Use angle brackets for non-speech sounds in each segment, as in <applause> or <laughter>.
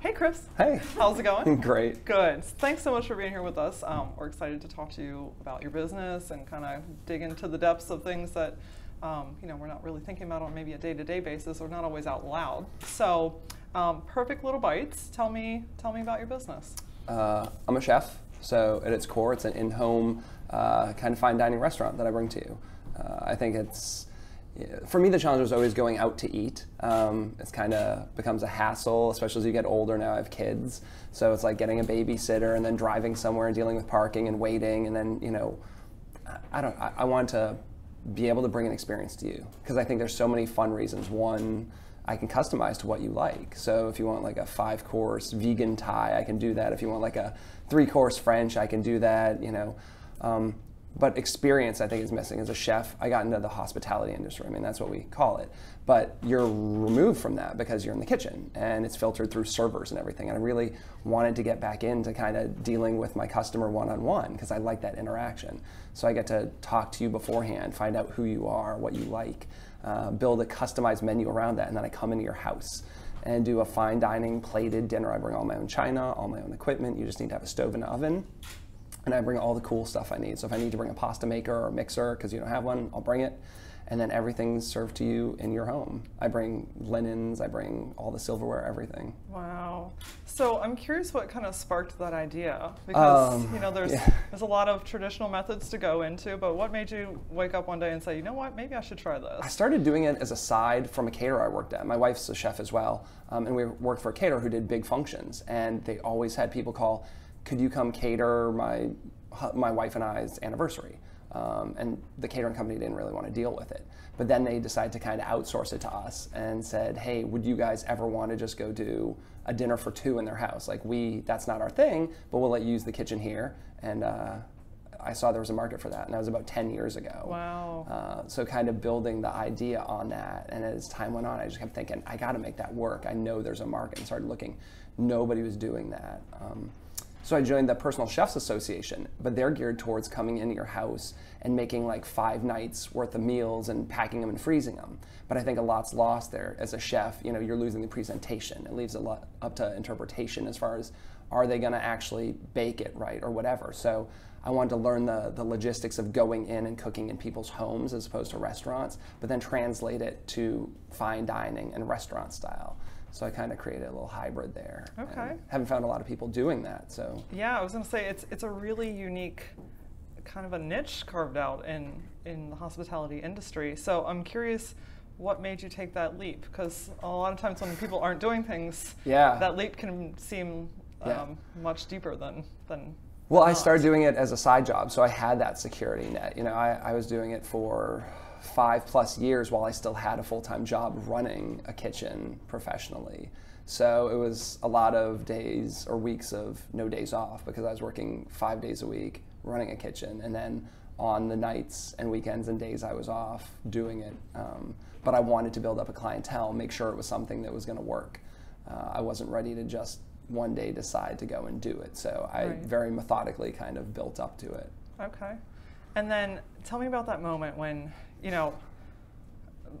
Hey, Chris. Hey. How's it going? <laughs> Great. Good. Thanks so much for being here with us. Um, we're excited to talk to you about your business and kind of dig into the depths of things that um, you know we're not really thinking about on maybe a day-to-day basis or not always out loud. So, um, perfect little bites. Tell me, tell me about your business. Uh, I'm a chef, so at its core, it's an in-home uh, kind of fine dining restaurant that I bring to you. Uh, I think it's for me, the challenge was always going out to eat. Um, it's kind of becomes a hassle, especially as you get older. Now I have kids, so it's like getting a babysitter and then driving somewhere and dealing with parking and waiting, and then you know, I don't. I, I want to be able to bring an experience to you because I think there's so many fun reasons. One, I can customize to what you like. So if you want like a five course vegan Thai, I can do that. If you want like a three course French, I can do that. You know. Um, but experience I think is missing. As a chef, I got into the hospitality industry. I mean, that's what we call it. But you're removed from that because you're in the kitchen and it's filtered through servers and everything. And I really wanted to get back into kind of dealing with my customer one on one because I like that interaction. So I get to talk to you beforehand, find out who you are, what you like, uh, build a customized menu around that, and then I come into your house and do a fine dining plated dinner. I bring all my own china, all my own equipment. You just need to have a stove and oven and I bring all the cool stuff I need. So if I need to bring a pasta maker or a mixer because you don't have one, I'll bring it. And then everything's served to you in your home. I bring linens, I bring all the silverware, everything. Wow. So I'm curious what kind of sparked that idea because um, you know there's yeah. <laughs> there's a lot of traditional methods to go into, but what made you wake up one day and say, you know what, maybe I should try this? I started doing it as a side from a caterer I worked at. My wife's a chef as well, um, and we worked for a caterer who did big functions, and they always had people call could you come cater my my wife and I's anniversary? Um, and the catering company didn't really want to deal with it. But then they decided to kind of outsource it to us and said, "Hey, would you guys ever want to just go do a dinner for two in their house? Like we, that's not our thing, but we'll let you use the kitchen here." And uh, I saw there was a market for that, and that was about 10 years ago. Wow. Uh, so kind of building the idea on that, and as time went on, I just kept thinking, I got to make that work. I know there's a market, and started looking. Nobody was doing that. Um, so I joined the Personal Chefs Association, but they're geared towards coming into your house and making like five nights worth of meals and packing them and freezing them. But I think a lot's lost there. As a chef, you know, you're losing the presentation. It leaves a lot up to interpretation as far as are they going to actually bake it right or whatever. So I wanted to learn the, the logistics of going in and cooking in people's homes as opposed to restaurants, but then translate it to fine dining and restaurant style. So I kind of created a little hybrid there. Okay. Haven't found a lot of people doing that. So yeah, I was going to say it's it's a really unique kind of a niche carved out in in the hospitality industry. So I'm curious what made you take that leap? Because a lot of times when people aren't doing things, yeah. that leap can seem um, yeah. much deeper than than. Well, I started doing it as a side job, so I had that security net. You know, I, I was doing it for five plus years while I still had a full time job running a kitchen professionally. So it was a lot of days or weeks of no days off because I was working five days a week running a kitchen. And then on the nights and weekends and days I was off doing it. Um, but I wanted to build up a clientele, make sure it was something that was going to work. Uh, I wasn't ready to just one day decide to go and do it. So I right. very methodically kind of built up to it. Okay. And then tell me about that moment when you know,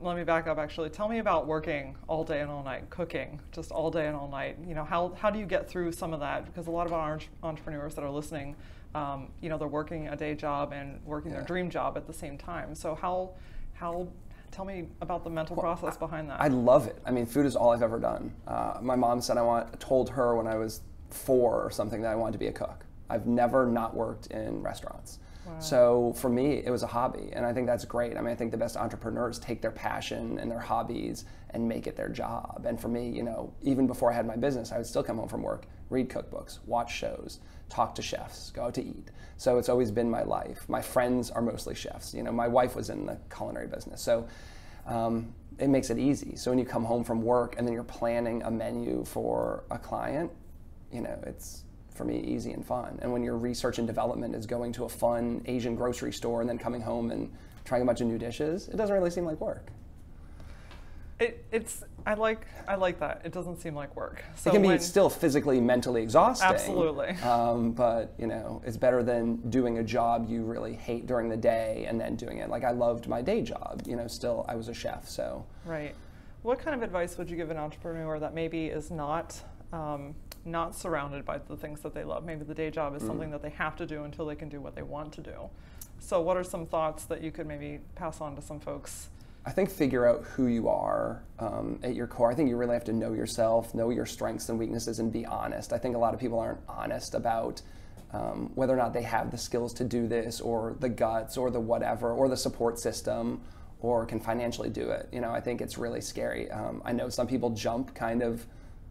let me back up actually. Tell me about working all day and all night, cooking just all day and all night. You know, how, how do you get through some of that? Because a lot of our entrepreneurs that are listening, um, you know, they're working a day job and working yeah. their dream job at the same time. So how, how, tell me about the mental well, process behind that. I love it. I mean, food is all I've ever done. Uh, my mom said I want, told her when I was four or something that I wanted to be a cook. I've never not worked in restaurants. So for me, it was a hobby, and I think that's great. I mean, I think the best entrepreneurs take their passion and their hobbies and make it their job. And for me, you know, even before I had my business, I would still come home from work, read cookbooks, watch shows, talk to chefs, go out to eat. So it's always been my life. My friends are mostly chefs. You know, my wife was in the culinary business, so. Um, it makes it easy. So when you come home from work and then you're planning a menu for a client, you know, it's for me easy and fun. And when your research and development is going to a fun Asian grocery store and then coming home and trying a bunch of new dishes, it doesn't really seem like work. It, it's I like I like that. It doesn't seem like work. So it can be still physically, mentally exhausting. Absolutely. Um, but you know, it's better than doing a job you really hate during the day and then doing it. Like I loved my day job. You know, still I was a chef. So. Right. What kind of advice would you give an entrepreneur that maybe is not um, not surrounded by the things that they love. Maybe the day job is Mm. something that they have to do until they can do what they want to do. So, what are some thoughts that you could maybe pass on to some folks? I think figure out who you are um, at your core. I think you really have to know yourself, know your strengths and weaknesses, and be honest. I think a lot of people aren't honest about um, whether or not they have the skills to do this, or the guts, or the whatever, or the support system, or can financially do it. You know, I think it's really scary. Um, I know some people jump kind of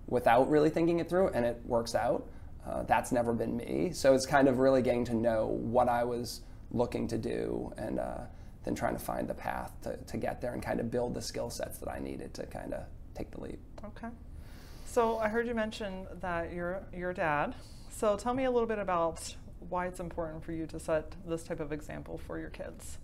without really thinking it through, and it works out. Uh, that's never been me. So it's kind of really getting to know what I was looking to do, and uh, then trying to find the path to, to get there and kind of build the skill sets that I needed to kind of take the leap. Okay. So, I heard you mention that you're your dad. So, tell me a little bit about why it's important for you to set this type of example for your kids.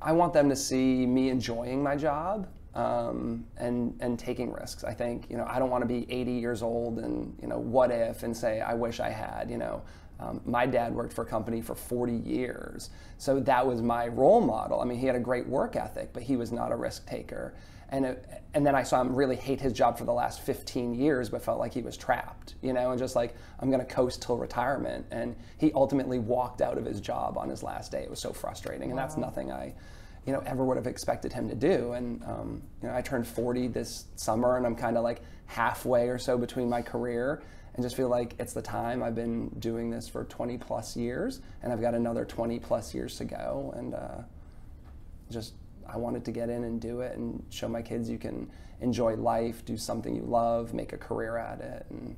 I want them to see me enjoying my job um, and and taking risks. I think you know I don't want to be 80 years old and you know what if and say I wish I had. You know, um, my dad worked for a company for 40 years, so that was my role model. I mean, he had a great work ethic, but he was not a risk taker. And it, and then I saw him really hate his job for the last 15 years, but felt like he was trapped. You know, and just like I'm going to coast till retirement. And he ultimately walked out of his job on his last day. It was so frustrating, and that's nothing I you know, ever would have expected him to do. And um, you know, I turned 40 this summer, and I'm kind of like halfway or so between my career, and just feel like it's the time. I've been doing this for 20 plus years, and I've got another 20 plus years to go, and uh, just I wanted to get in and do it and show my kids you can enjoy life, do something you love, make a career at it, and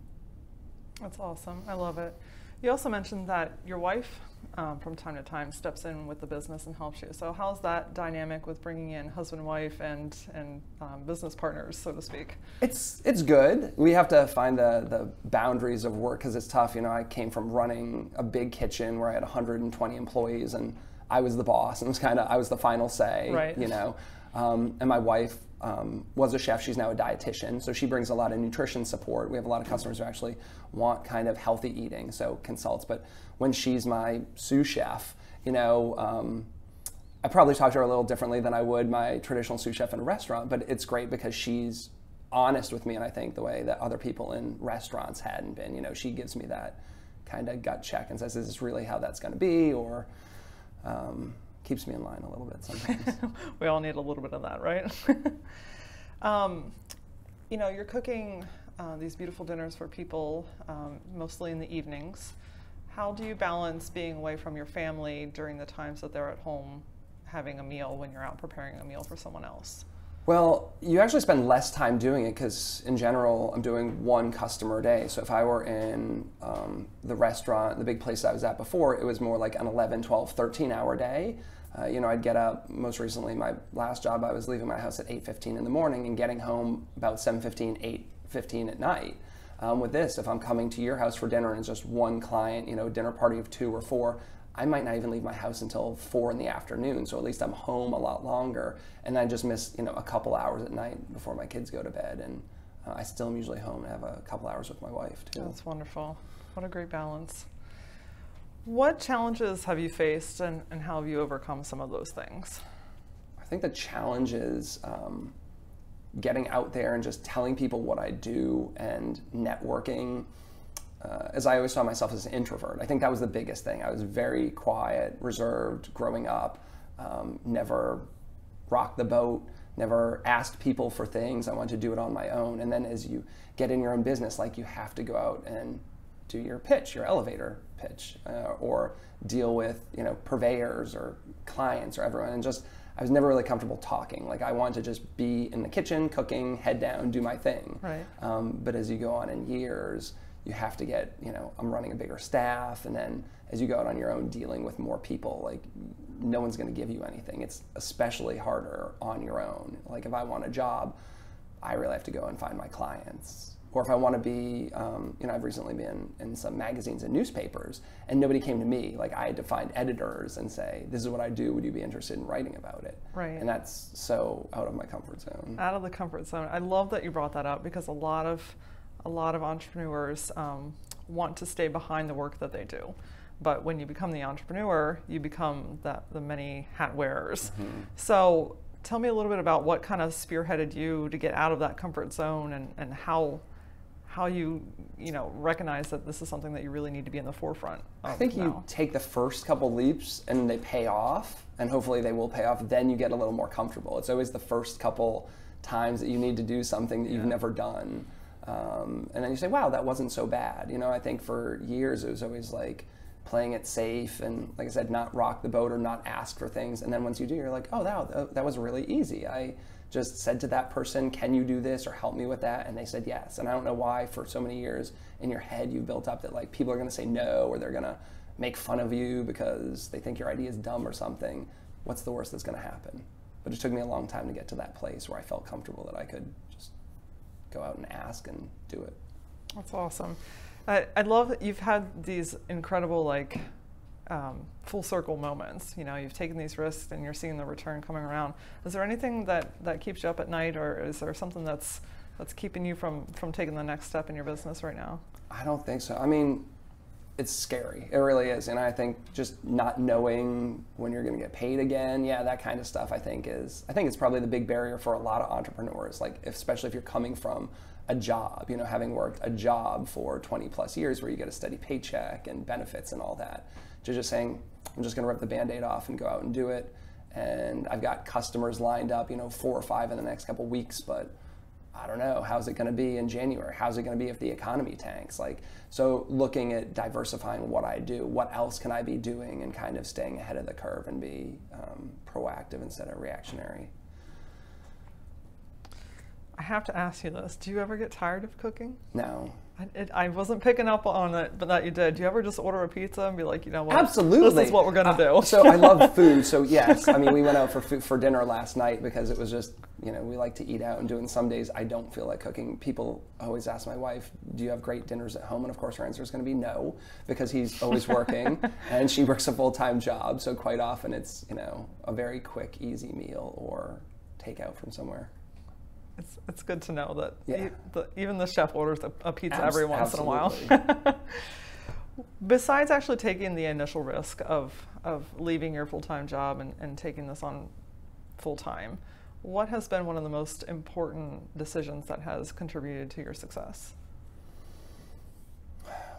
That's awesome. I love it. You also mentioned that your wife, um, from time to time, steps in with the business and helps you. So, how's that dynamic with bringing in husband, wife, and and um, business partners, so to speak? It's it's good. We have to find the the boundaries of work because it's tough. You know, I came from running a big kitchen where I had 120 employees and I was the boss and it was kind of I was the final say. Right. You know, um, and my wife um, was a chef. She's now a dietitian, so she brings a lot of nutrition support. We have a lot of customers who actually want kind of healthy eating, so consults. But when she's my sous chef, you know. Um, I probably talk to her a little differently than I would my traditional sous chef in a restaurant, but it's great because she's honest with me, and I think the way that other people in restaurants hadn't been. You know, she gives me that kind of gut check and says, "Is this really how that's going to be?" or um, keeps me in line a little bit sometimes. <laughs> we all need a little bit of that, right? <laughs> um, you know, you're cooking uh, these beautiful dinners for people, um, mostly in the evenings. How do you balance being away from your family during the times that they're at home having a meal when you're out preparing a meal for someone else? Well, you actually spend less time doing it because, in general, I'm doing one customer a day. So if I were in um, the restaurant, the big place I was at before, it was more like an 11, 12, 13 hour day. Uh, you know, I'd get up, most recently, my last job, I was leaving my house at 8.15 in the morning and getting home about 7.15, 8.15 at night. Um, with this, if I'm coming to your house for dinner and it's just one client, you know, dinner party of two or four, I might not even leave my house until four in the afternoon. So at least I'm home a lot longer, and I just miss you know a couple hours at night before my kids go to bed, and uh, I still am usually home and have a couple hours with my wife too. That's wonderful. What a great balance. What challenges have you faced, and, and how have you overcome some of those things? I think the challenge is um, getting out there and just telling people what I do and networking. Uh, as I always saw myself as an introvert, I think that was the biggest thing. I was very quiet, reserved growing up, um, never rocked the boat, never asked people for things. I wanted to do it on my own. And then as you get in your own business, like you have to go out and do your pitch, your elevator pitch, uh, or deal with you know purveyors or clients or everyone, and just I was never really comfortable talking. Like I wanted to just be in the kitchen, cooking, head down, do my thing. Right. Um, but as you go on in years, you have to get you know I'm running a bigger staff, and then as you go out on your own, dealing with more people, like no one's going to give you anything. It's especially harder on your own. Like if I want a job, I really have to go and find my clients. Or if I want to be, um, you know, I've recently been in some magazines and newspapers, and nobody came to me. Like I had to find editors and say, "This is what I do. Would you be interested in writing about it?" Right. And that's so out of my comfort zone. Out of the comfort zone. I love that you brought that up because a lot of a lot of entrepreneurs um, want to stay behind the work that they do. But when you become the entrepreneur, you become the, the many hat wearers. So tell me a little bit about what kind of spearheaded you to get out of that comfort zone and, and how how you you know recognize that this is something that you really need to be in the forefront. I think you take the first couple leaps and they pay off, and hopefully they will pay off. Then you get a little more comfortable. It's always the first couple times that you need to do something that you've never done, um, and then you say, "Wow, that wasn't so bad." You know, I think for years it was always like playing it safe and, like I said, not rock the boat or not ask for things. And then once you do, you're like, "Oh, that that was really easy." I just said to that person, "Can you do this or help me with that?" And they said yes. And I don't know why for so many years in your head you've built up that like people are going to say no or they're going to make fun of you because they think your idea is dumb or something. What's the worst that's going to happen? But it took me a long time to get to that place where I felt comfortable that I could go out and ask and do it. That's awesome. I, I love that you've had these incredible like um, full circle moments. You know, you've taken these risks and you're seeing the return coming around. Is there anything that, that keeps you up at night, or is there something that's that's keeping you from from taking the next step in your business right now? I don't think so. I mean, it's scary. It really is. And I think just not knowing when you're going to get paid again, yeah, that kind of stuff I think is I think it's probably the big barrier for a lot of entrepreneurs, like especially if you're coming from a job, you know, having worked a job for 20 plus years where you get a steady paycheck and benefits and all that. To just saying, I'm just going to rip the band-aid off and go out and do it. And I've got customers lined up, you know, four or five in the next couple weeks, but I don't know, how's it going to be in January? How's it going to be if the economy tanks? Like, so looking at diversifying what I do, what else can I be doing, and kind of staying ahead of the curve and be um, proactive instead of reactionary. I have to ask you this: Do you ever get tired of cooking? No. I, it, I wasn't picking up on it, but that you did. Do you ever just order a pizza and be like, you know what? Absolutely. This is what we're gonna Uh, do. so I love <laughs> food. So yes, I mean we went out for food, for dinner last night because it was just you know we like to eat out and do. it. And some days I don't feel like cooking. People always ask my wife, "Do you have great dinners at home?" And of course her answer is going to be no because he's always working <laughs> and she works a full time job. So quite often it's you know a very quick, easy meal or takeout from somewhere. It's, it's good to know that Yeah. the, even the chef orders a, a pizza Abs- every once in a while. <laughs> Besides actually taking the initial risk of, of leaving your full time job and, and taking this on full time, what has been one of the most important decisions that has contributed to your success?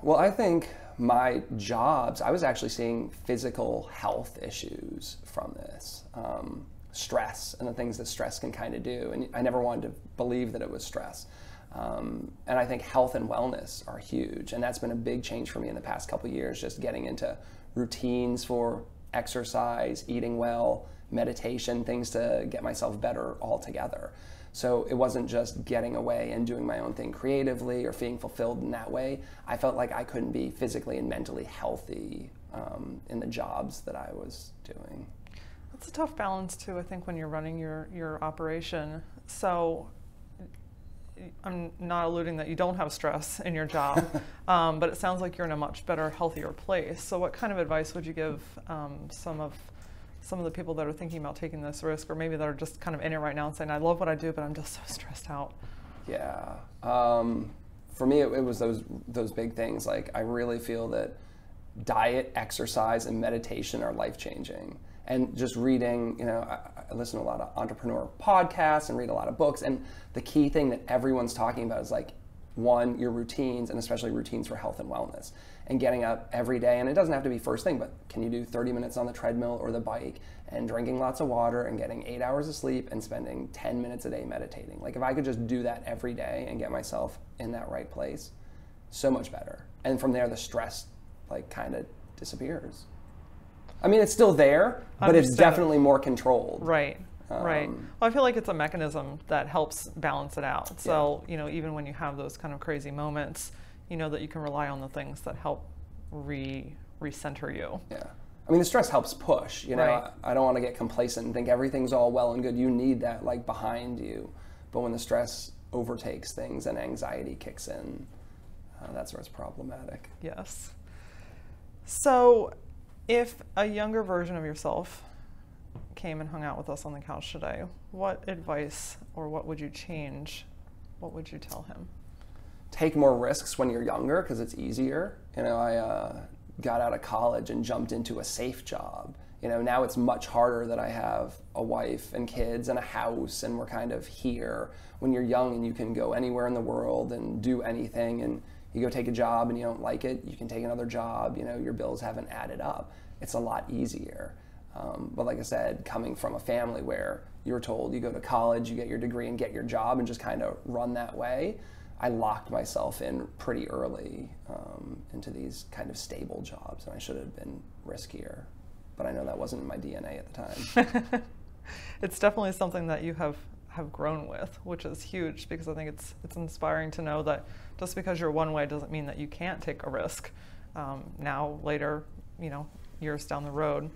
Well, I think my jobs, I was actually seeing physical health issues from this. Um, stress and the things that stress can kind of do. And I never wanted to believe that it was stress. Um, and I think health and wellness are huge. And that's been a big change for me in the past couple years, just getting into routines for exercise, eating well, meditation, things to get myself better altogether. So it wasn't just getting away and doing my own thing creatively or feeling fulfilled in that way. I felt like I couldn't be physically and mentally healthy um, in the jobs that I was doing. That's a tough balance too, I think, when you're running your, your operation. So I'm not alluding that you don't have stress in your job, <laughs> um, but it sounds like you're in a much better, healthier place. So what kind of advice would you give um, some of some of the people that are thinking about taking this risk, or maybe that are just kind of in it right now and saying, "I love what I do, but I'm just so stressed out." Yeah. Um, for me, it, it was those those big things. Like I really feel that diet, exercise, and meditation are life changing. And just reading, you know, I, I listen to a lot of entrepreneur podcasts and read a lot of books. And the key thing that everyone's talking about is like, one, your routines, and especially routines for health and wellness. And getting up every day, and it doesn't have to be first thing, but can you do 30 minutes on the treadmill or the bike, and drinking lots of water, and getting eight hours of sleep, and spending 10 minutes a day meditating? Like, if I could just do that every day and get myself in that right place, so much better. And from there, the stress, like, kind of disappears. I mean, it's still there, but it's definitely more controlled. Right. Right. Um, Well, I feel like it's a mechanism that helps balance it out. So, you know, even when you have those kind of crazy moments, you know that you can rely on the things that help re recenter you. Yeah. I mean, the stress helps push. You know, Right. I, I don't want to get complacent and think everything's all well and good. You need that like behind you, but when the stress overtakes things and anxiety kicks in, uh, that's where it's problematic. Yes. So, if a younger version of yourself came and hung out with us on the couch today, what advice or what would you change? What would you tell him? Take more risks when you're younger because it's easier. You know, I uh, got out of college and jumped into a safe job. You know, now it's much harder that I have a wife and kids and a house and we're kind of here. When you're young and you can go anywhere in the world and do anything and you go take a job and you don't like it, you can take another job, you know, your bills haven't added up. It's a lot easier. Um, but like I said, coming from a family where you're told you go to college, you get your degree, and get your job, and just kind of run that way, I locked myself in pretty early um, into these kind of stable jobs, and I should have been riskier. But I know that wasn't in my DNA at the time. <laughs> it's definitely something that you have have grown with, which is huge because I think it's it's inspiring to know that just because you're one way doesn't mean that you can't take a risk. Um, now, later, you know, years down the road.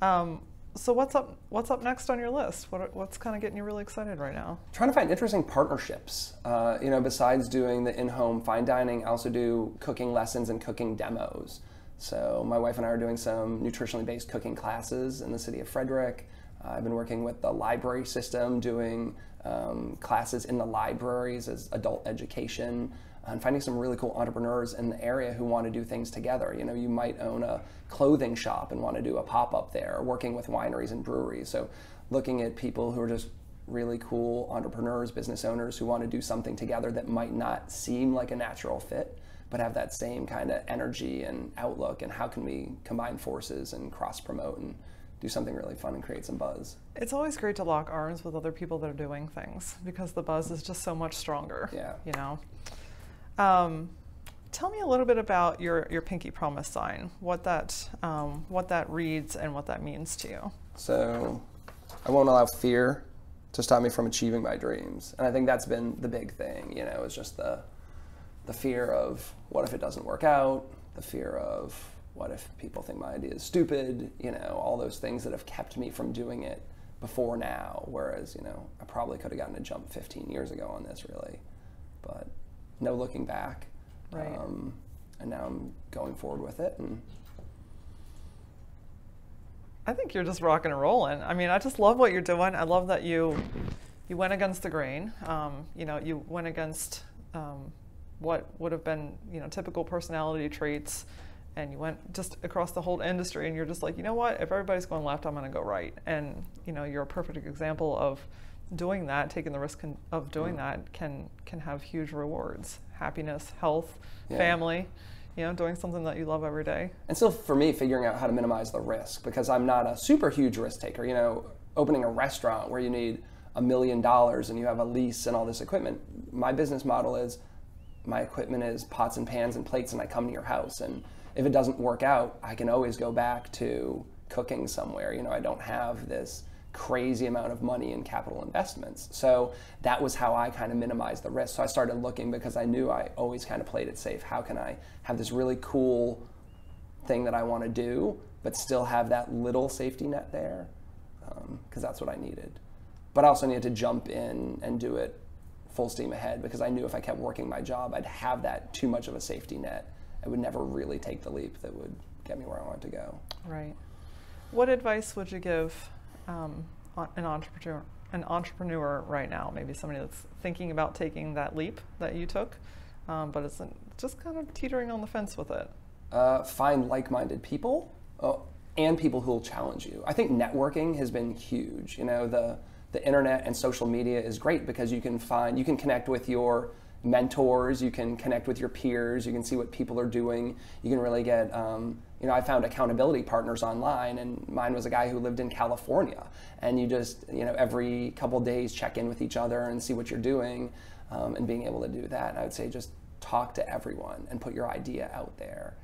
Um, so what's up? What's up next on your list? What, what's kind of getting you really excited right now? Trying to find interesting partnerships. Uh, you know, besides doing the in-home fine dining, I also do cooking lessons and cooking demos. So my wife and I are doing some nutritionally based cooking classes in the city of Frederick. Uh, I've been working with the library system, doing um, classes in the libraries as adult education and finding some really cool entrepreneurs in the area who want to do things together. You know, you might own a clothing shop and want to do a pop up there, or working with wineries and breweries. So, looking at people who are just really cool entrepreneurs, business owners who want to do something together that might not seem like a natural fit, but have that same kind of energy and outlook, and how can we combine forces and cross promote and do something really fun and create some buzz. It's always great to lock arms with other people that are doing things because the buzz is just so much stronger. Yeah. You know. Um, tell me a little bit about your, your pinky promise sign, what that, um, what that reads and what that means to you. So, I won't allow fear to stop me from achieving my dreams. And I think that's been the big thing, you know, is just the, the fear of what if it doesn't work out, the fear of what if people think my idea is stupid, you know, all those things that have kept me from doing it before now. Whereas, you know, I probably could have gotten a jump 15 years ago on this, really. But no looking back. Right. Um, and now I'm going forward with it. And I think you're just rocking and rolling. I mean, I just love what you're doing. I love that you you went against the grain. Um, you know, you went against um, what would have been you know typical personality traits, and you went just across the whole industry. And you're just like, you know what? If everybody's going left, I'm going to go right. And you know, you're a perfect example of doing that, taking the risk of doing mm. that, can can have huge rewards: happiness, health, yeah. family. You know, doing something that you love every day. And still, for me, figuring out how to minimize the risk because I'm not a super huge risk taker. You know, opening a restaurant where you need a million dollars and you have a lease and all this equipment. My business model is my equipment is pots and pans and plates, and I come to your house. And if it doesn't work out, I can always go back to cooking somewhere. You know, I don't have this crazy amount of money in capital investments. So that was how I kind of minimized the risk. So I started looking because I knew I always kind of played it safe. How can I have this really cool thing that I want to do, but still have that little safety net there? Because um, that's what I needed. But I also needed to jump in and do it full steam ahead because I knew if I kept working my job, I'd have that too much of a safety net. I would never really take the leap that would get me where I wanted to go. Right. What advice would you give um, an entrepreneur an entrepreneur right now, maybe somebody that's thinking about taking that leap that you took, um, but it's just kind of teetering on the fence with it? Uh, find like-minded people uh, and people who will challenge you. I think networking has been huge. You know, the the internet and social media is great because you can find you can connect with your mentors, you can connect with your peers, you can see what people are doing, you can really get um, you know, I found accountability partners online, and mine was a guy who lived in California. And you just, you know, every couple days check in with each other and see what you're doing, um, and being able to do that. And I would say just talk to everyone and put your idea out there.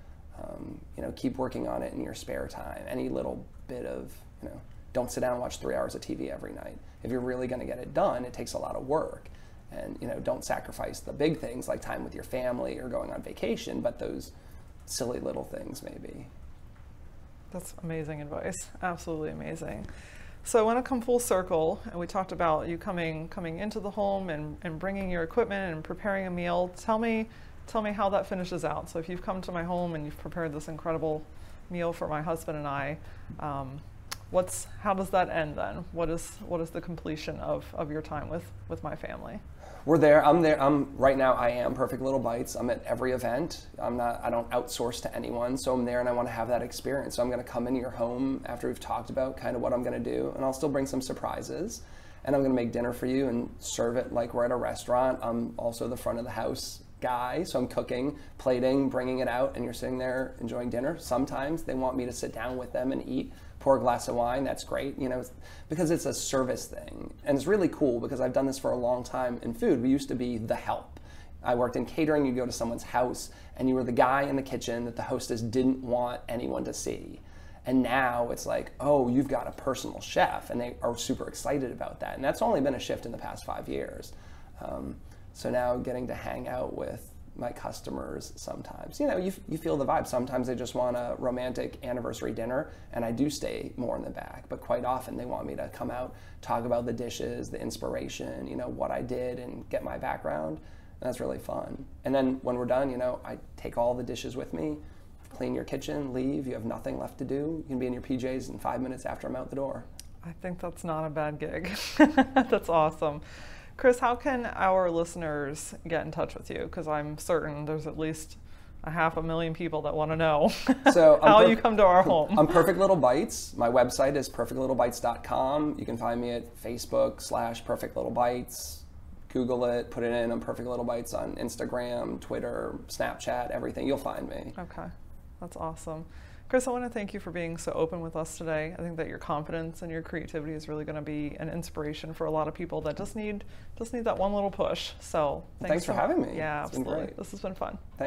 Um, you know, keep working on it in your spare time. Any little bit of, you know, don't sit down and watch three hours of TV every night. If you're really going to get it done, it takes a lot of work. And you know, don't sacrifice the big things like time with your family or going on vacation, but those silly little things maybe. That's amazing advice. Absolutely amazing. So I want to come full circle, and we talked about you coming coming into the home and, and bringing your equipment and preparing a meal. Tell me, tell me how that finishes out. So if you've come to my home and you've prepared this incredible meal for my husband and I, um, what's how does that end then? What is what is the completion of, of your time with with my family? We're there. I'm there. I'm right now. I am Perfect Little Bites. I'm at every event. I'm not. I don't outsource to anyone. So I'm there, and I want to have that experience. So I'm going to come into your home after we've talked about kind of what I'm going to do, and I'll still bring some surprises. And I'm going to make dinner for you and serve it like we're at a restaurant. I'm also the front of the house guy, so I'm cooking, plating, bringing it out, and you're sitting there enjoying dinner. Sometimes they want me to sit down with them and eat, pour a glass of wine. That's great, you know, because it's a service thing, and it's really cool because I've done this for a long time in food. We used to be the help. I worked in catering. You go to someone's house, and you were the guy in the kitchen that the hostess didn't want anyone to see. And now it's like, oh, you've got a personal chef, and they are super excited about that. And that's only been a shift in the past five years. Um, so now getting to hang out with my customers sometimes, you know, you, you feel the vibe. Sometimes they just want a romantic anniversary dinner, and I do stay more in the back. But quite often they want me to come out, talk about the dishes, the inspiration, you know, what I did, and get my background. And that's really fun. And then when we're done, you know, I take all the dishes with me clean your kitchen, leave, you have nothing left to do. You can be in your PJs in five minutes after I'm out the door. I think that's not a bad gig. <laughs> that's awesome. Chris, how can our listeners get in touch with you? Because I'm certain there's at least a half a million people that want to know <laughs> so <laughs> how you come to our home. I'm Perfect Little Bites. My website is perfectlittlebites.com. You can find me at Facebook slash Perfect Little Bites. Google it, put it in. I'm Perfect Little Bites on Instagram, Twitter, Snapchat, everything. You'll find me. Okay. That's awesome. Chris, I want to thank you for being so open with us today. I think that your confidence and your creativity is really going to be an inspiration for a lot of people that just need just need that one little push. So thanks, thanks for having me. Yeah, absolutely. This has been fun. Thanks.